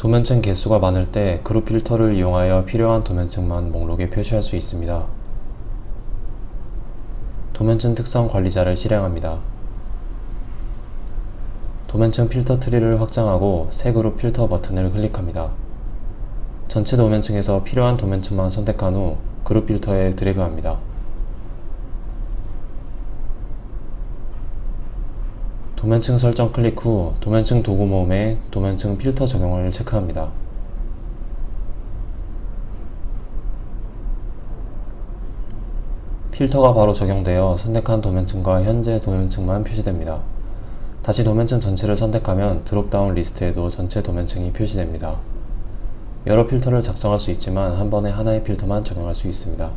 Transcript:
도면층 개수가 많을 때 그룹 필터를 이용하여 필요한 도면층만 목록에 표시할 수 있습니다. 도면층 특성 관리자를 실행합니다. 도면층 필터 트리를 확장하고 새 그룹 필터 버튼을 클릭합니다. 전체 도면층에서 필요한 도면층만 선택한 후 그룹 필터에 드래그합니다. 도면층 설정 클릭 후 도면층 도구 모음에 도면층 필터 적용을 체크합니다. 필터가 바로 적용되어 선택한 도면층과 현재 도면층만 표시됩니다. 다시 도면층 전체를 선택하면 drop-down 리스트에도 전체 도면층이 표시됩니다. 여러 필터를 작성할 수 있지만 한 번에 하나의 필터만 적용할 수 있습니다.